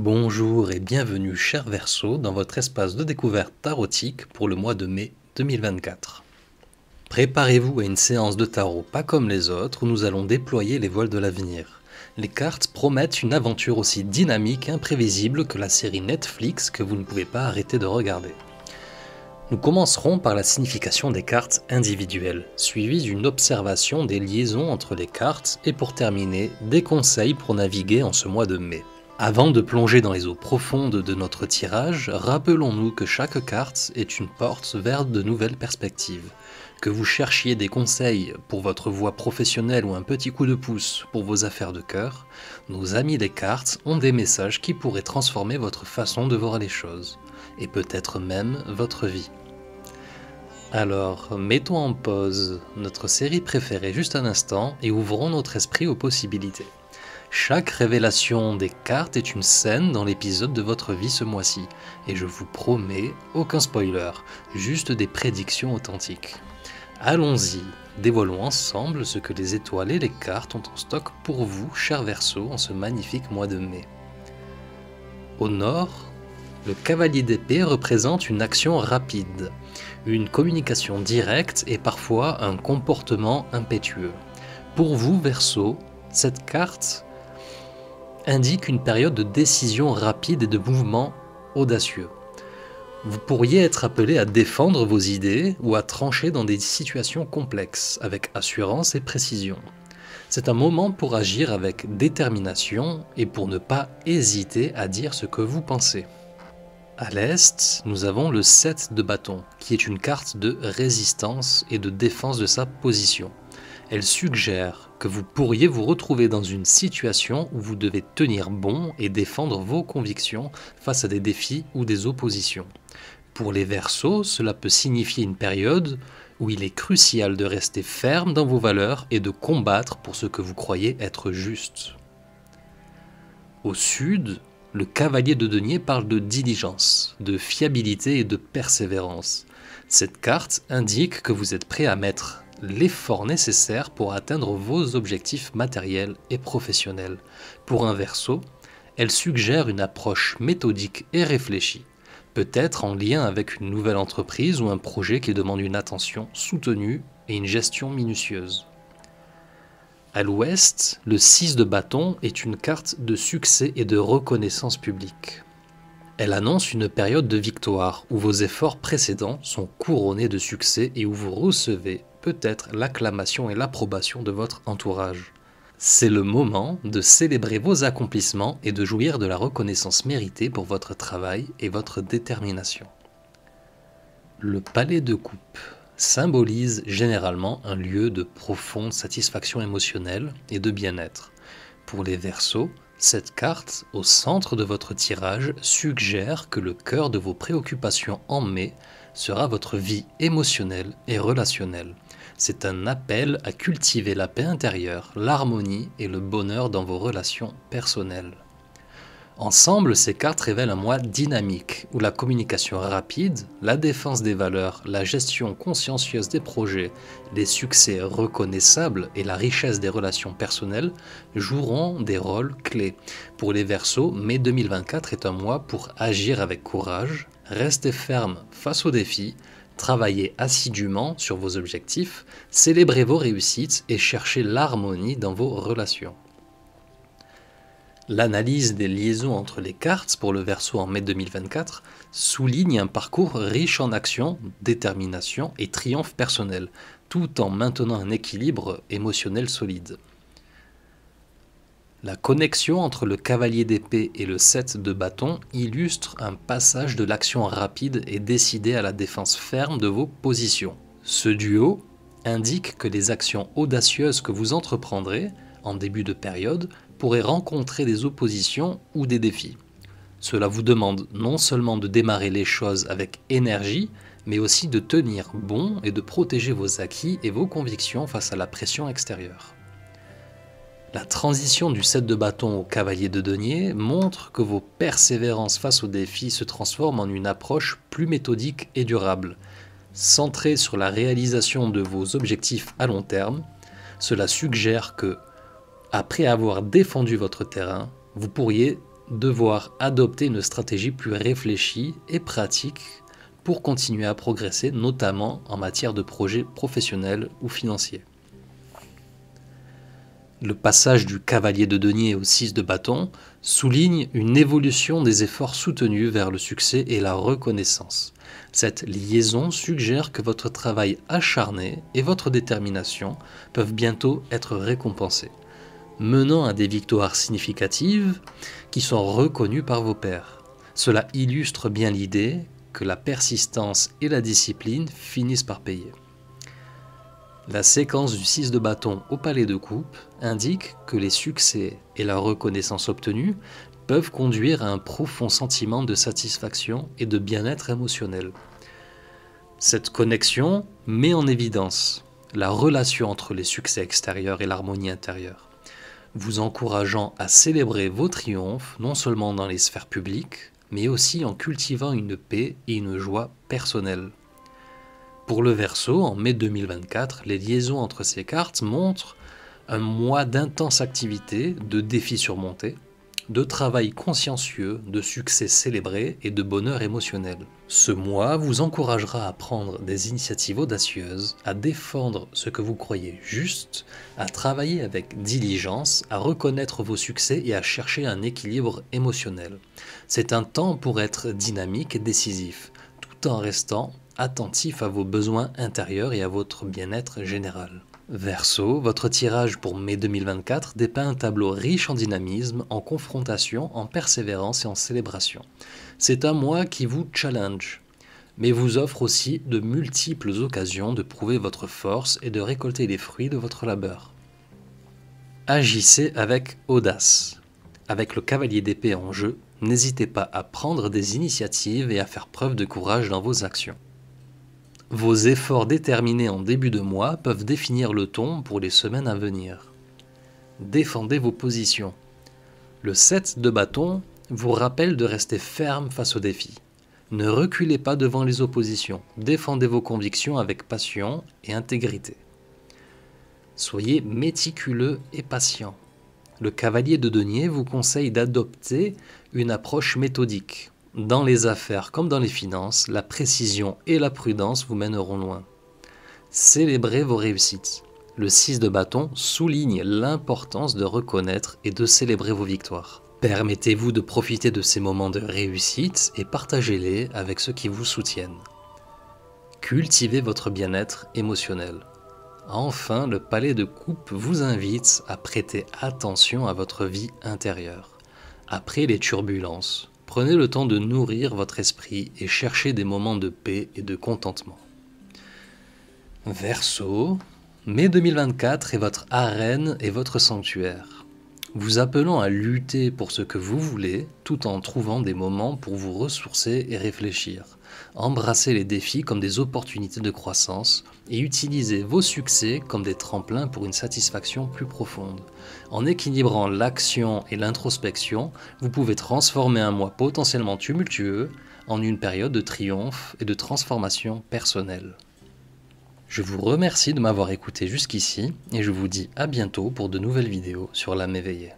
Bonjour et bienvenue cher Verseau dans votre espace de découverte tarotique pour le mois de mai 2024. Préparez-vous à une séance de tarot pas comme les autres où nous allons déployer les voiles de l'avenir. Les cartes promettent une aventure aussi dynamique et imprévisible que la série Netflix que vous ne pouvez pas arrêter de regarder. Nous commencerons par la signification des cartes individuelles, suivie d'une observation des liaisons entre les cartes et pour terminer, des conseils pour naviguer en ce mois de mai. Avant de plonger dans les eaux profondes de notre tirage, rappelons-nous que chaque carte est une porte vers de nouvelles perspectives. Que vous cherchiez des conseils pour votre voie professionnelle ou un petit coup de pouce pour vos affaires de cœur, nos amis des cartes ont des messages qui pourraient transformer votre façon de voir les choses, et peut-être même votre vie. Alors, mettons en pause notre série préférée juste un instant et ouvrons notre esprit aux possibilités. Chaque révélation des cartes est une scène dans l'épisode de votre vie ce mois-ci, et je vous promets aucun spoiler, juste des prédictions authentiques. Allons-y, dévoilons ensemble ce que les étoiles et les cartes ont en stock pour vous, cher Verseau, en ce magnifique mois de mai. Au nord, le cavalier d'épée représente une action rapide une communication directe et parfois un comportement impétueux. Pour vous, Verseau, cette carte indique une période de décision rapide et de mouvement audacieux. Vous pourriez être appelé à défendre vos idées ou à trancher dans des situations complexes avec assurance et précision. C'est un moment pour agir avec détermination et pour ne pas hésiter à dire ce que vous pensez. À l'est, nous avons le 7 de bâton, qui est une carte de résistance et de défense de sa position. Elle suggère que vous pourriez vous retrouver dans une situation où vous devez tenir bon et défendre vos convictions face à des défis ou des oppositions. Pour les Verseaux, cela peut signifier une période où il est crucial de rester ferme dans vos valeurs et de combattre pour ce que vous croyez être juste. Au sud, le cavalier de denier parle de diligence, de fiabilité et de persévérance. Cette carte indique que vous êtes prêt à mettre l'effort nécessaire pour atteindre vos objectifs matériels et professionnels. Pour un verso, elle suggère une approche méthodique et réfléchie, peut-être en lien avec une nouvelle entreprise ou un projet qui demande une attention soutenue et une gestion minutieuse. À l'ouest, le 6 de bâton est une carte de succès et de reconnaissance publique. Elle annonce une période de victoire où vos efforts précédents sont couronnés de succès et où vous recevez peut-être l'acclamation et l'approbation de votre entourage. C'est le moment de célébrer vos accomplissements et de jouir de la reconnaissance méritée pour votre travail et votre détermination. Le palais de coupe symbolise généralement un lieu de profonde satisfaction émotionnelle et de bien-être. Pour les Verseaux, cette carte au centre de votre tirage suggère que le cœur de vos préoccupations en mai sera votre vie émotionnelle et relationnelle. C'est un appel à cultiver la paix intérieure, l'harmonie et le bonheur dans vos relations personnelles. Ensemble, ces cartes révèlent un mois dynamique, où la communication rapide, la défense des valeurs, la gestion consciencieuse des projets, les succès reconnaissables et la richesse des relations personnelles joueront des rôles clés. Pour les Verseaux, mai 2024 est un mois pour agir avec courage, rester ferme face aux défis, travailler assidûment sur vos objectifs, célébrer vos réussites et chercher l'harmonie dans vos relations. L'analyse des liaisons entre les cartes pour le verso en mai 2024 souligne un parcours riche en action, détermination et triomphe personnel, tout en maintenant un équilibre émotionnel solide. La connexion entre le cavalier d'épée et le 7 de bâton illustre un passage de l'action rapide et décidée à la défense ferme de vos positions. Ce duo indique que les actions audacieuses que vous entreprendrez en début de période pourrait rencontrer des oppositions ou des défis. Cela vous demande non seulement de démarrer les choses avec énergie, mais aussi de tenir bon et de protéger vos acquis et vos convictions face à la pression extérieure. La transition du 7 de bâton au cavalier de denier montre que vos persévérances face aux défis se transforment en une approche plus méthodique et durable. Centrée sur la réalisation de vos objectifs à long terme, cela suggère que après avoir défendu votre terrain, vous pourriez devoir adopter une stratégie plus réfléchie et pratique pour continuer à progresser, notamment en matière de projets professionnels ou financiers. Le passage du cavalier de denier au 6 de bâton souligne une évolution des efforts soutenus vers le succès et la reconnaissance. Cette liaison suggère que votre travail acharné et votre détermination peuvent bientôt être récompensés, menant à des victoires significatives qui sont reconnues par vos pairs. Cela illustre bien l'idée que la persistance et la discipline finissent par payer. La séquence du 6 de bâton au palais de coupe indique que les succès et la reconnaissance obtenue peuvent conduire à un profond sentiment de satisfaction et de bien-être émotionnel. Cette connexion met en évidence la relation entre les succès extérieurs et l'harmonie intérieure, vous encourageant à célébrer vos triomphes non seulement dans les sphères publiques, mais aussi en cultivant une paix et une joie personnelles. Pour le verso, en mai 2024, les liaisons entre ces cartes montrent un mois d'intense activité, de défis surmontés, de travail consciencieux, de succès célébrés et de bonheur émotionnel. Ce mois vous encouragera à prendre des initiatives audacieuses, à défendre ce que vous croyez juste, à travailler avec diligence, à reconnaître vos succès et à chercher un équilibre émotionnel. C'est un temps pour être dynamique et décisif, tout en restant attentif à vos besoins intérieurs et à votre bien-être général. Verseau, votre tirage pour mai 2024 dépeint un tableau riche en dynamisme, en confrontation, en persévérance et en célébration. C'est un mois qui vous challenge, mais vous offre aussi de multiples occasions de prouver votre force et de récolter les fruits de votre labeur. Agissez avec audace. Avec le cavalier d'épée en jeu, n'hésitez pas à prendre des initiatives et à faire preuve de courage dans vos actions. Vos efforts déterminés en début de mois peuvent définir le ton pour les semaines à venir. Défendez vos positions. Le 7 de bâton vous rappelle de rester ferme face aux défis. Ne reculez pas devant les oppositions. Défendez vos convictions avec passion et intégrité. Soyez méticuleux et patient. Le cavalier de denier vous conseille d'adopter une approche méthodique. Dans les affaires comme dans les finances, la précision et la prudence vous mèneront loin. Célébrez vos réussites. Le 6 de bâton souligne l'importance de reconnaître et de célébrer vos victoires. Permettez-vous de profiter de ces moments de réussite et partagez-les avec ceux qui vous soutiennent. Cultivez votre bien-être émotionnel. Enfin, le palais de coupe vous invite à prêter attention à votre vie intérieure. Après les turbulences, Prenez le temps de nourrir votre esprit et cherchez des moments de paix et de contentement. Verseau, mai 2024 est votre arène et votre sanctuaire, vous appelant à lutter pour ce que vous voulez tout en trouvant des moments pour vous ressourcer et réfléchir. Embrassez les défis comme des opportunités de croissance et utilisez vos succès comme des tremplins pour une satisfaction plus profonde. En équilibrant l'action et l'introspection, vous pouvez transformer un mois potentiellement tumultueux en une période de triomphe et de transformation personnelle. Je vous remercie de m'avoir écouté jusqu'ici et je vous dis à bientôt pour de nouvelles vidéos sur l'âme éveillée.